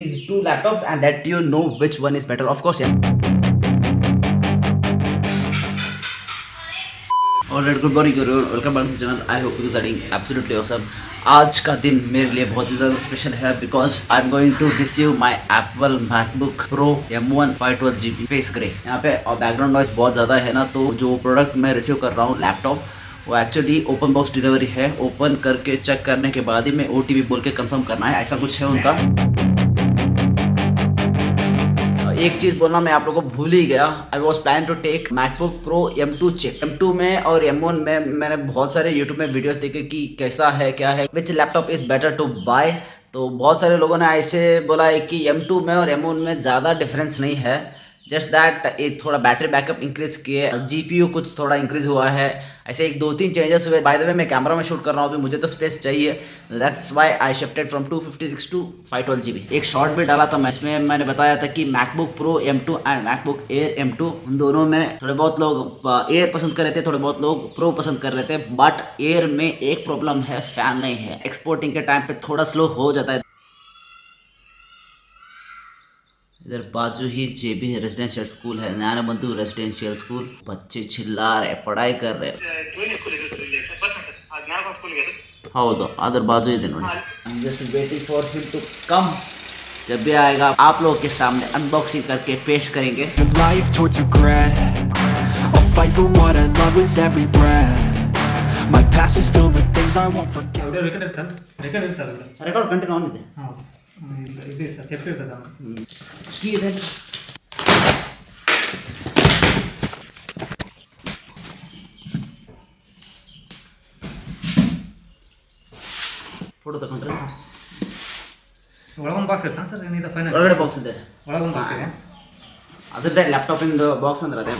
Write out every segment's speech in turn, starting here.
these two laptops and that you know which one is better. Of course, yeah. Alright good morning welcome back to channel. I hope you are absolutely awesome आज का दिन मेरे लिए बहुत ही ज़्यादा special है because I am going to receive my Apple MacBook Pro M one five twelve G B space grey यहाँ पे और बैकग्राउंड नॉइस बहुत ज़्यादा है ना तो जो प्रोडक्ट मैं रिसीव कर रहा हूँ लैपटॉप वो एक्चुअली ओपन बॉक्स डिलीवरी है। ओपन करके चेक करने के बाद ही मैं ओ बोल के कन्फर्म करना है, ऐसा कुछ है उनका। एक चीज़ बोलना मैं आप लोगों को भूल ही गया। I was plan to take MacBook Pro M two check M two में और एम वन में मैंने बहुत सारे यूट्यूब में वीडियोस देखे कि कैसा है, क्या है which laptop is better to buy तो बहुत सारे लोगों ने ऐसे बोला है कि एम टू में और एम वन में ज़्यादा डिफरेंस नहीं है। जस्ट दैट एक थोड़ा बैटरी बैकअप इंक्रीज किए जीपीयू कुछ थोड़ा इंक्रीज हुआ है। ऐसे एक दो तीन चेंजेस हुए। बाय द वे मैं कैमरा में शूट कर रहा हूँ, अभी मुझे तो स्पेस चाहिए। That's why I shifted from two fifty six to five twelve G B एक शॉर्ट भी डाला था मैं, इसमें मैंने बताया था कि MacBook Pro M two and MacBook Air M two उन दोनों में थोड़े बहुत लोग एयर पसंद कर रहे थे, थोड़े बहुत लोग प्रो पसंद कर रहे थे बट एयर में एक प्रॉब्लम है फ़ैन नहीं है। एक्सपोर्टिंग के टाइम पे थोड़ा स्लो हो जाता है। इधर बाजू ही जेबी रेजिडेंशियल स्कूल है नैना बंधु रेजिडेंशियल स्कूल बच्चे चिल्ला रहे पढ़ाई कर रहे ಹೌದು ಅದ್ರ ಬಾಜು ಇದೆ ನೋಡಿ just waiting for him to come जब भी आएगा आप लोगों के सामने अनबॉक्सिंग करके पेश करेंगे life towards regret I'll fight for what I love with every breath My past is filled with things I won't forget video record ಇರ್ತಲ್ಲ ರೆಕಾರ್ಡ್ ಇರ್ತಲ್ಲ ರೆಕಾರ್ಡ್ ಕಂಟಿನ್ಯೂ ಆನ್ ಇದೆ ಹಾಂ ಇದು ಸೇಫ್ಟಿ ಇರ್ತದೆ ಕೀ ಇದೆ ಫೋಟೋ ತಗೊಂಡ್ರೆ? ಒಳಗೊಂದು ಬಾಕ್ಸ್ ಇರ್ತಾನೆ ಸರ್? ಏನಿದೆ ಫೈನಲ್ ಒಳಗಡೆ ಬಾಕ್ಸ್ ಇದೆ. ಒಳಗೊಂದು ಬಾಕ್ಸ್ ಇದೆ. ಅದರದ್ದೇ ಲ್ಯಾಪ್ಟಾಪಿಂದು ಬಾಕ್ಸ್ ಅಂದ್ರೆ ಅದೇ.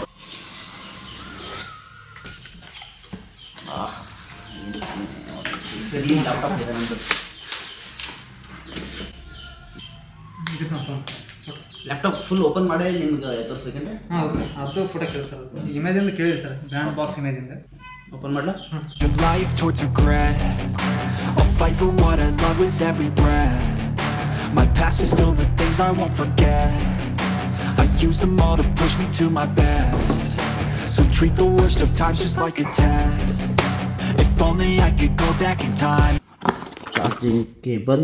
ಲ್ಯಾಪ್ಟಾಪ್ ಇದೆ ನಮ್ಮದು ಲ್ಯಾಪ್ಟಾಪ್ ಫುಲ್ ಓಪನ್ ಮಾಡಿ ನಿಮ್ಗೆ ತೋರಿಸ್ಬೇಕಂದ್ರೆ ಹಾಂ ಹೌದು ಸರ್ ಅದು ಫೋಟೋ ಕೇಳಿದೆ ಸರ್ ಇಮೇಜಿಂದ ಕೇಳಿದೆ ಸರ್ ಬ್ರ್ಯಾಂಡ್ ಬಾಕ್ಸ್ ಇಮೇಜಿಂದ ಓಪನ್ ಮಾಡಲ ಹಾಂ sir Your life towards regret I'll fight for what I love with every breath My past is filled with things I won't forget I use them all to push me to my best So treat the worst of times just like a test If only I could go back in time charging cable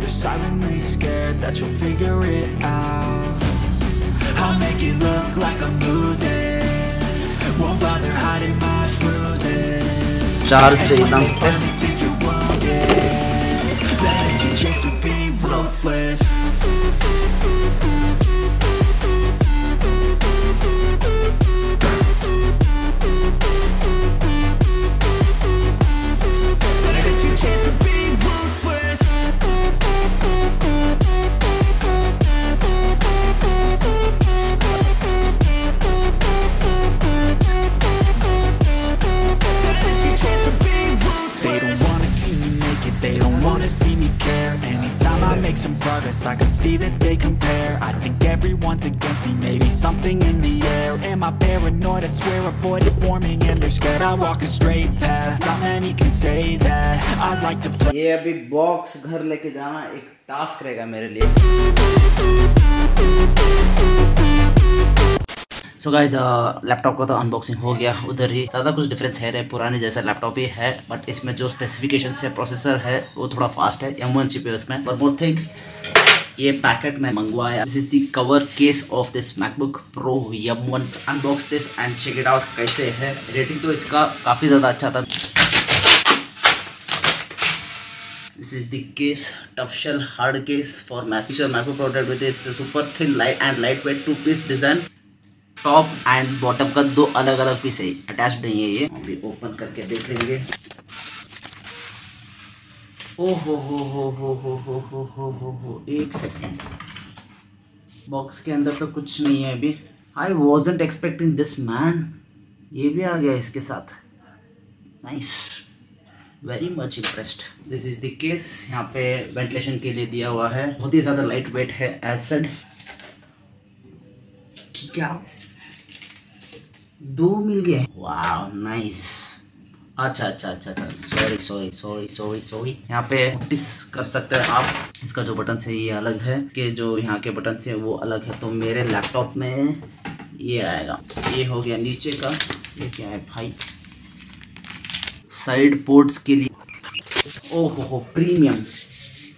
They're silently scared that you'll figure it out I'll make it look like I'm losing. Won't bother hiding my bruises. Charge ചെയ്താ Let it chase. to be ruthless. make some progress, I can see that they compare I think everyone's against me, maybe something in the air Am I paranoid? I swear a void is forming and they're scared I walk a straight path, not many can say that I like to play ये अभी box घर लेके जाना एक task रहेगा मेरे लिए so guys laptop का तो अनबॉक्सिंग हो गया उधर ही। ज़्यादा कुछ डिफरेंस है नहीं पुराने जैसा लैपटॉप ही है बट इसमें जो स्पेसिफिकेशन है प्रोसेसर है वो थोड़ा फास्ट है एम वन चिप है उसमें। और मोर थिंग ये पैकेट में मंगवाया। This is the cover case of this MacBook Pro M one unbox this and check it out कैसे है। रेटिंग तो इसका काफ़ी ज़्यादा अच्छा था। This is the case, tough shell hard case for Mac. Feature MacBook product with its super thin light and lightweight two-piece design. Top and bottom का दो अलग अलग पीस है। अटैच नहीं है ये। अभी ओपन करके देख लेंगे। ओ हो हो हो हो हो हो हो हो हो हो एक सेकेंड बॉक्स के अंदर तो कुछ नहीं है अभी। I wasn't expecting this man ये भी आ गया इसके साथ। Nice very much interest this is the case यहाँ पे वेंटिलेशन के लिए दिया हुआ है। बहुत ही ज़्यादा लाइट वेट है एसिड क्या दो मिल गए वाह नाइस अच्छा अच्छा अच्छा अच्छा. Sorry sorry sorry sorry sorry यहाँ पे डिस कर सकते हैं आप. इसका जो बटन से ये अलग है. इसके जो यहाँ के बटन से वो अलग है. तो मेरे लैपटॉप में ये आएगा. ये हो गया नीचे का. ये क्या है भाई? साइड पोर्ट्स के लिए. ओहो हो प्रीमियम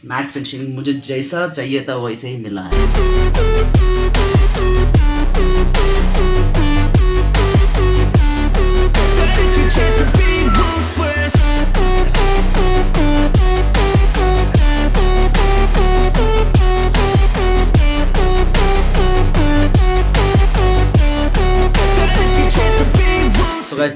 मैट फिनिशिंग मुझे जैसा चाहिए था, वैसे ही मिला है. bitch, you chasing beat.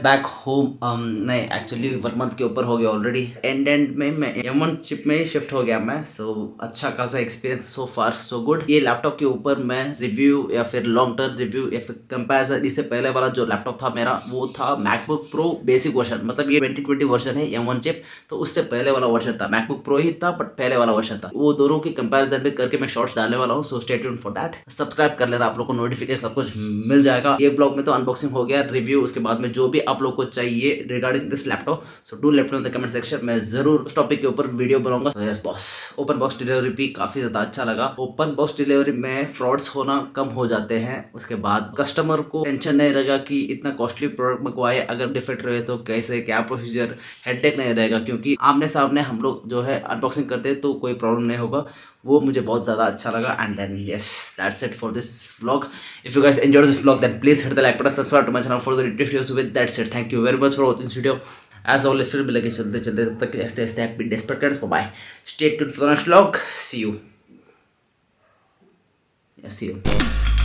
Back home नहीं एक्चुअली वन मंथ के ऊपर हो गया ऑलरेडी एंड एंड में मैं एम चिप में शिफ्ट हो गया मैं सो so, अच्छा खासा experience so far so good ये लैपटॉप के ऊपर मैं रिव्यू या फिर लॉन्ग टर्म रिव्यू या फिर कंपेरिजन इससे पहले वाला जो लैपटॉप था मेरा वो था मैकबुक प्रो बेसिक वर्जन मतलब ये ट्वेंटी ट्वेंटी वर्जन है एम चिप तो उससे पहले वाला वर्जन था. मैकबुक प्रो ही था बट पहले वाला वर्जन था. वो दोनों की कंपेरिजन में करके मैं शॉर्ट्स डालने वाला हूँ so stay for that subscribe कर लेना आप लोग को नोटिफिकेशन सब कुछ मिल जाएगा. ये ब्लॉग में तो अनबॉक्सिंग हो गया रिव्यू उसके बाद में जो भी आप लोग को चाहिए regarding this laptop so do in the comment section मैं ज़रूर उस टॉपिक के ऊपर वीडियो बनाऊँगा. Yes boss open box delivery भी काफ़ी ज़्यादा अच्छा लगा. ओपन बॉक्स डिलीवरी में फ्रॉड्स होना कम हो जाते हैं. उसके बाद कस्टमर को टेंशन नहीं रहेगा कि इतना कॉस्टली प्रोडक्ट मंगवाए. अगर डिफेक्ट रहे तो कैसे, क्या प्रोसीजर हेडेक नहीं रहेगा क्योंकि आमने सामने हम लोग जो है अनबॉक्सिंग करते हैं तो कोई प्रॉब्लम नहीं होगा. वो मुझे बहुत ज़्यादा अच्छा लगा. And then yes that's it for this vlog if you guys enjoy this vlog then please hit the like button subscribe to my channel for the latest videos with that's it thank you very much for watching video as all फिर मिलेंगे चलते चलते तब तक ऐसे ऐसे happy डेस्पर friends bye stay to for next vlog see you see you